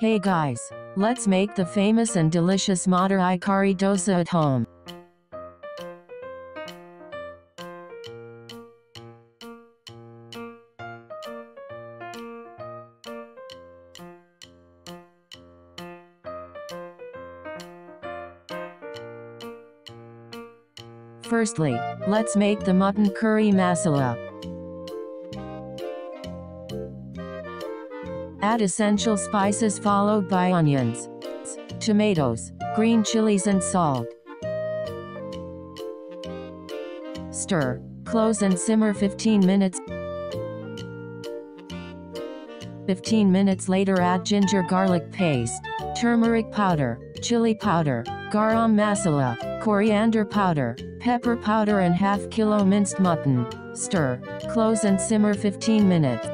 Hey guys, let's make the famous and delicious Madurai Kari dosa at home. Firstly, let's make the mutton curry masala. Add essential spices followed by onions, tomatoes, green chilies and salt. Stir, close and simmer 15 minutes. 15 minutes later add ginger garlic paste, turmeric powder, chili powder, garam masala, coriander powder, pepper powder and half kilo minced mutton. Stir, close and simmer 15 minutes.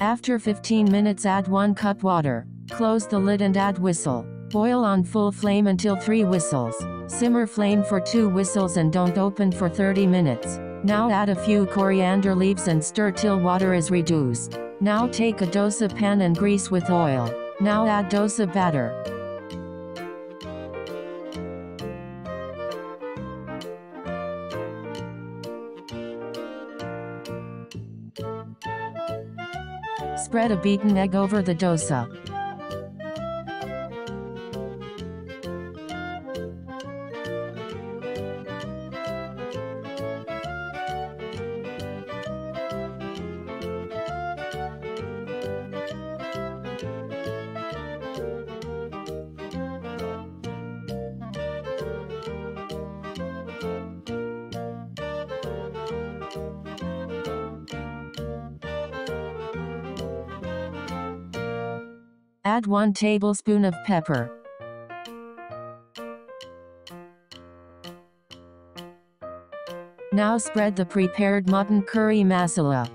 After 15 minutes add 1 cup water. Close the lid and add whistle. Boil on full flame until 3 whistles. Simmer flame for 2 whistles and don't open for 30 minutes. Now add a few coriander leaves and stir till water is reduced. Now take a dosa pan and grease with oil. Now add dosa batter. Spread a beaten egg over the dosa. Add 1 tablespoon of pepper. Now spread the prepared mutton curry masala.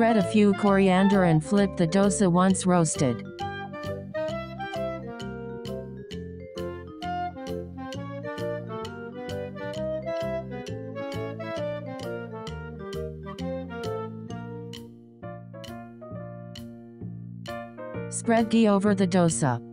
Spread a few coriander and flip the dosa once roasted. Spread ghee over the dosa.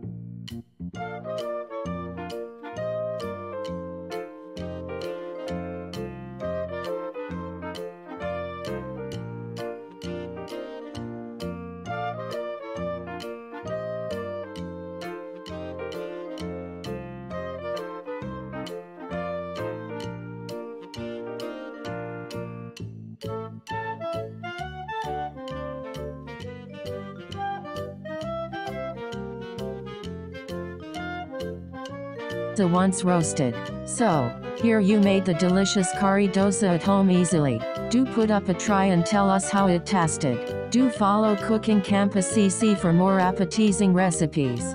Once roasted. So, here you made the delicious kari dosa at home easily. Do put up a try and tell us how it tasted. Do follow Cooking Campus CC for more appetizing recipes.